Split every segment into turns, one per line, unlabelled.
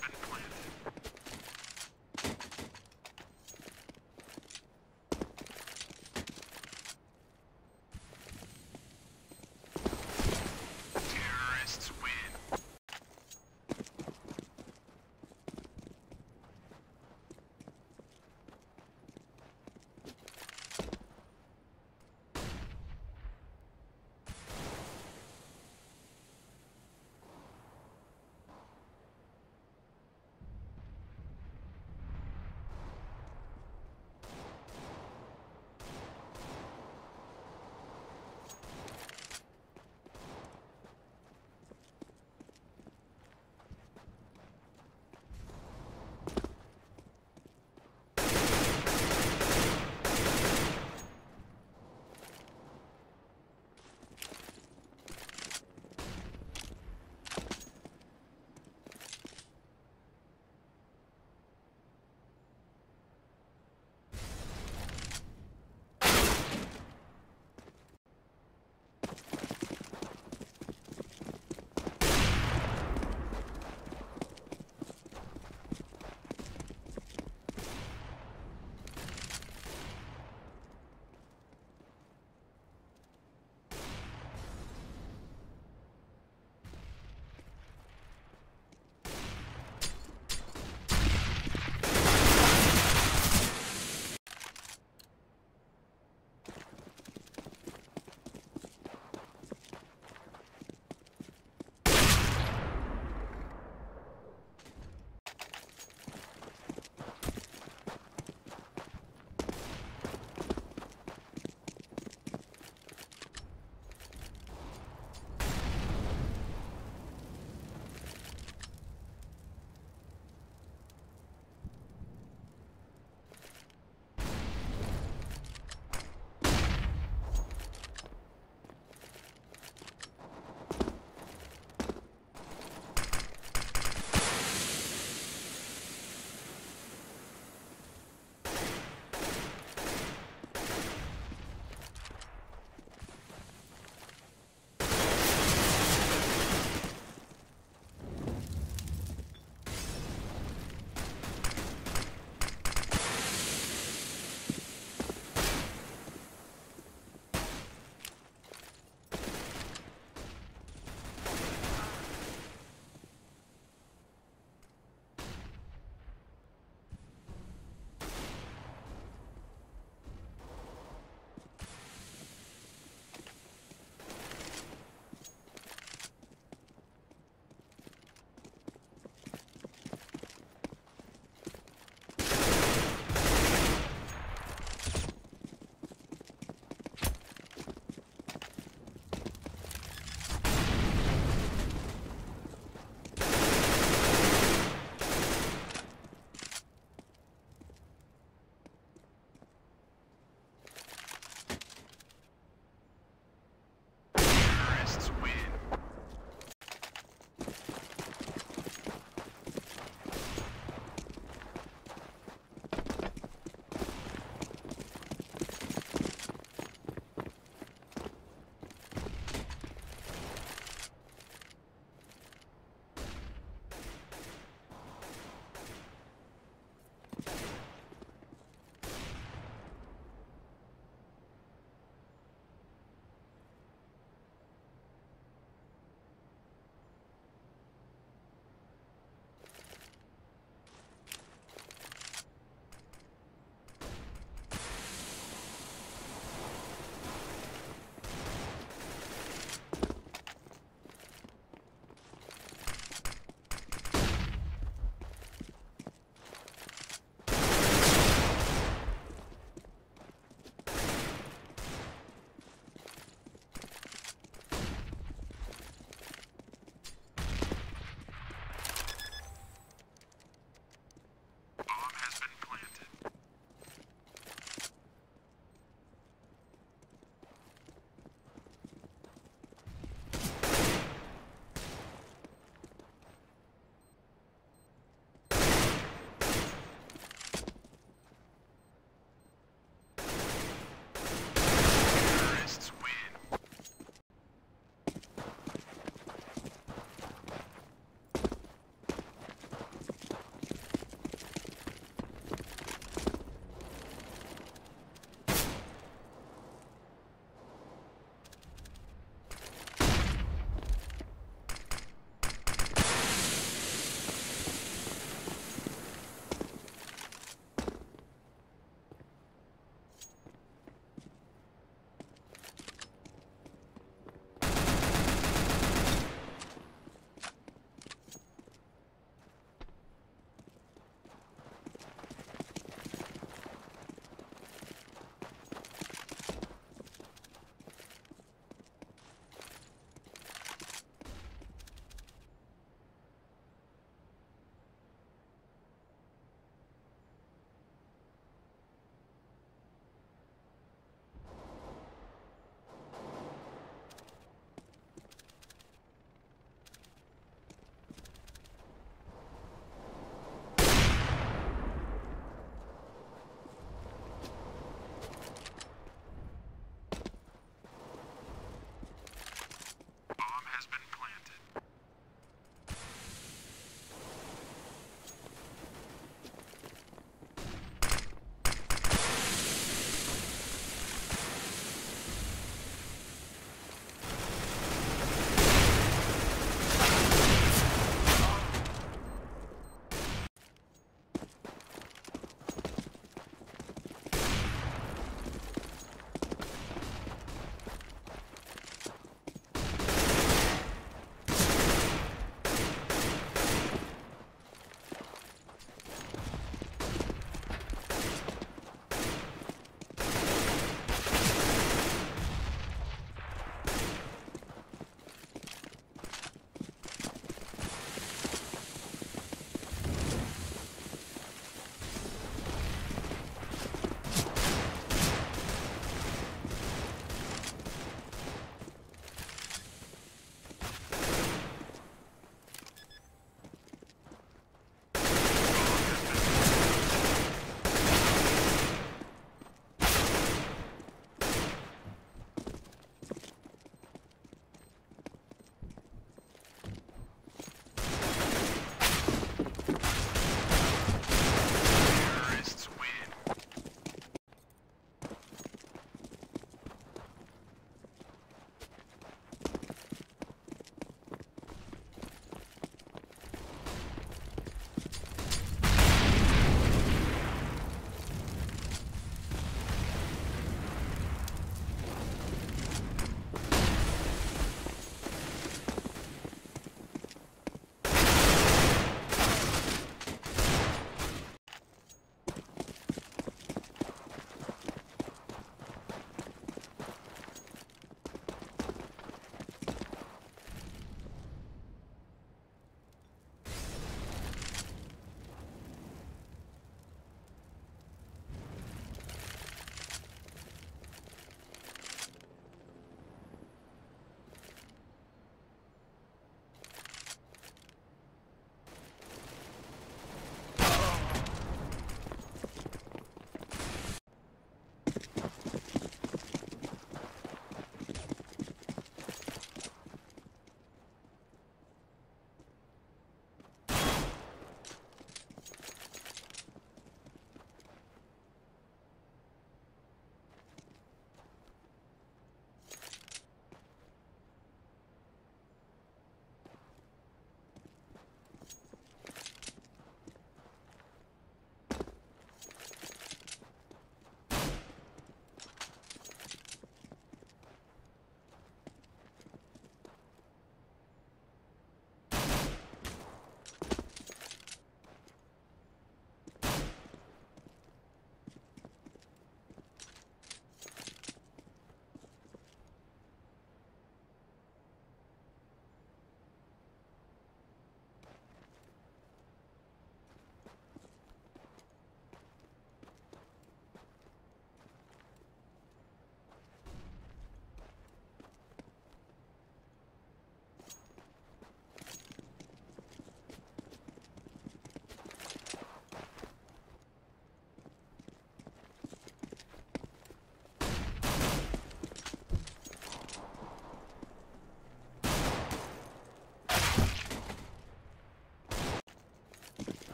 Find a plan.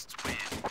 Fascists win.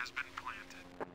has been planted.